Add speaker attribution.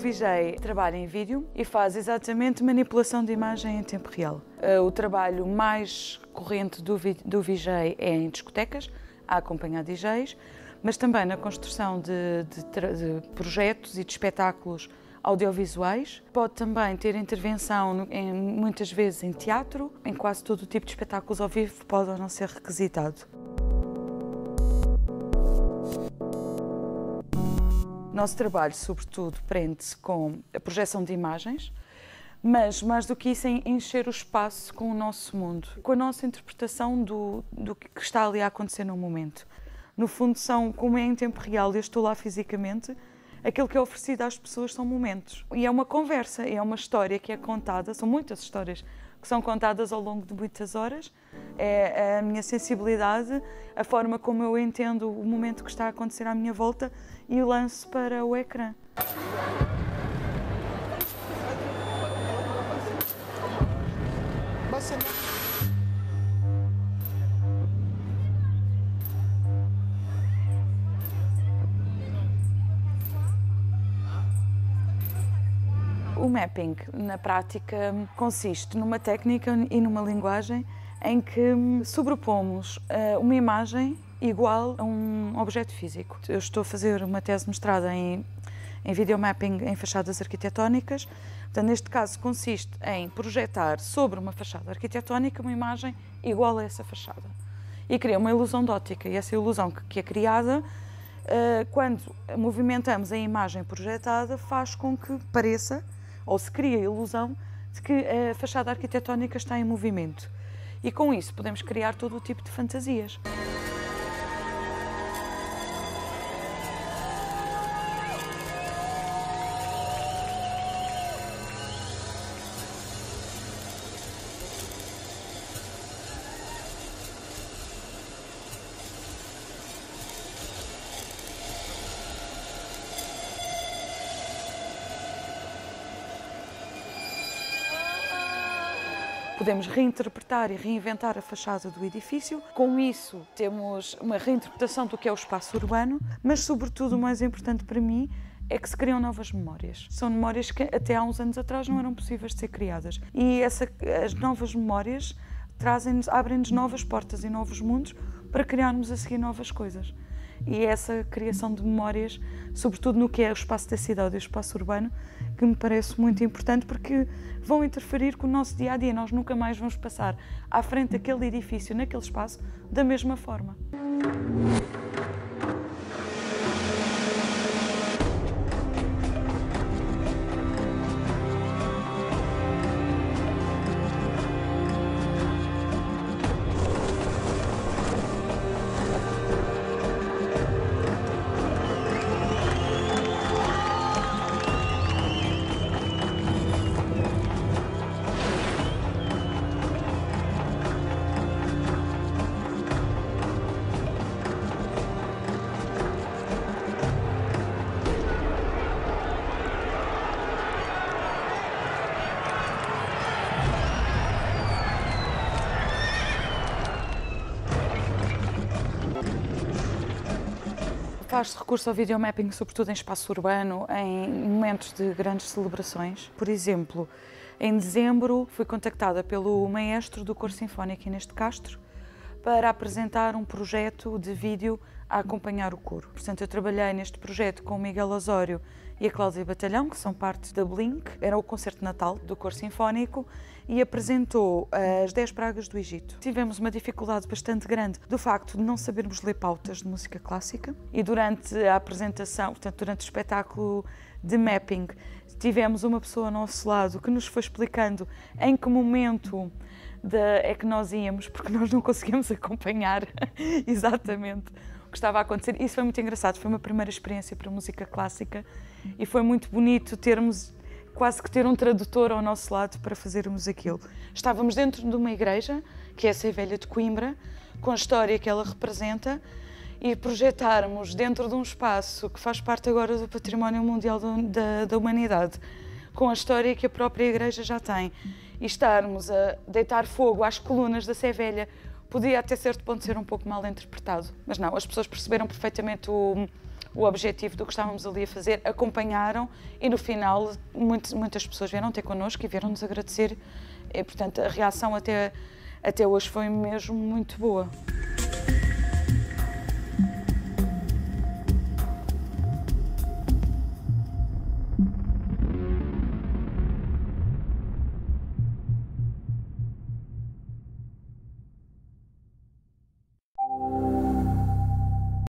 Speaker 1: VJ trabalha em vídeo e faz exatamente manipulação de imagem em tempo real. Uh, o trabalho mais corrente do, do é em discotecas, a acompanhar DJs, mas também na construção de, de, de projetos e de espetáculos audiovisuais. Pode também ter intervenção, em, muitas vezes, em teatro, em quase todo o tipo de espetáculos ao vivo pode ou não ser requisitado. Nosso trabalho, sobretudo, prende-se com a projeção de imagens, mas mais do que isso, em encher o espaço com o nosso mundo, com a nossa interpretação do, do que está ali a acontecer no momento. No fundo, são, como é em tempo real, eu estou lá fisicamente, aquilo que é oferecido às pessoas são momentos. E é uma conversa, é uma história que é contada, são muitas histórias que são contadas ao longo de muitas horas. É a minha sensibilidade, a forma como eu entendo o momento que está a acontecer à minha volta e o lanço para o ecrã. Mapping, na prática, consiste numa técnica e numa linguagem em que sobrepomos eh, uma imagem igual a um objeto físico. Eu estou a fazer uma tese mestrada em, em videomapping em fachadas arquitetónicas. Portanto, neste caso, consiste em projetar sobre uma fachada arquitetónica uma imagem igual a essa fachada. E cria uma ilusão de ótica. E essa ilusão que, que é criada, eh, quando movimentamos a imagem projetada, faz com que pareça ou se cria a ilusão de que a fachada arquitetónica está em movimento. E com isso podemos criar todo o tipo de fantasias. Podemos reinterpretar e reinventar a fachada do edifício. Com isso, temos uma reinterpretação do que é o espaço urbano, mas, sobretudo, o mais importante para mim é que se criam novas memórias. São memórias que até há uns anos atrás não eram possíveis de ser criadas. E essa, as novas memórias trazem-nos, abrem-nos novas portas e novos mundos para criarmos a seguir novas coisas. E essa criação de memórias, sobretudo no que é o espaço da cidade e o espaço urbano, que me parece muito importante porque vão interferir com o nosso dia a dia. Nós nunca mais vamos passar à frente daquele edifício, naquele espaço, da mesma forma. Faz-se recurso ao videomapping, sobretudo em espaço urbano, em momentos de grandes celebrações. Por exemplo, em dezembro fui contactada pelo maestro do Cor Sinfónico Inês de Castro para apresentar um projeto de vídeo a acompanhar o coro. Portanto, eu trabalhei neste projeto com o Miguel Osório e a Cláudia Batalhão, que são parte da Blink. Era o concerto de Natal do Cor Sinfónico e apresentou as 10 pragas do Egito. Tivemos uma dificuldade bastante grande do facto de não sabermos ler pautas de música clássica e durante a apresentação, portanto, durante o espetáculo de mapping, tivemos uma pessoa ao nosso lado que nos foi explicando em que momento de, é que nós íamos, porque nós não conseguimos acompanhar exatamente que estava a acontecer. Isso foi muito engraçado, foi uma primeira experiência para música clássica e foi muito bonito termos quase que ter um tradutor ao nosso lado para fazermos aquilo. Estávamos dentro de uma igreja, que é essa velha de Coimbra, com a história que ela representa, e projetarmos dentro de um espaço que faz parte agora do Património Mundial da, da Humanidade, com a história que a própria igreja já tem, e estarmos a deitar fogo às colunas da Sé Velha, podia até certo ponto ser um pouco mal interpretado, mas não, as pessoas perceberam perfeitamente o, o objetivo do que estávamos ali a fazer, acompanharam e no final muitas, muitas pessoas vieram ter connosco e vieram-nos agradecer. E, portanto, a reação até, até hoje foi mesmo muito boa.